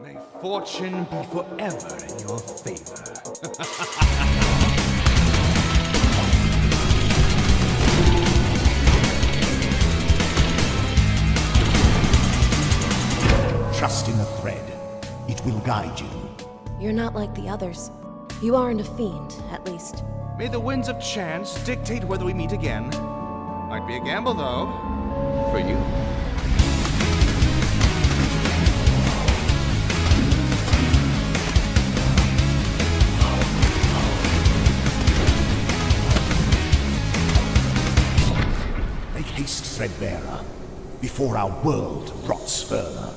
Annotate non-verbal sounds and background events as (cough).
May fortune be forever in your favor. (laughs) Trust in the thread. It will guide you. You're not like the others. You aren't a fiend, at least. May the winds of chance dictate whether we meet again. Might be a gamble, though. For you. Haste, Threadbearer, before our world rots further.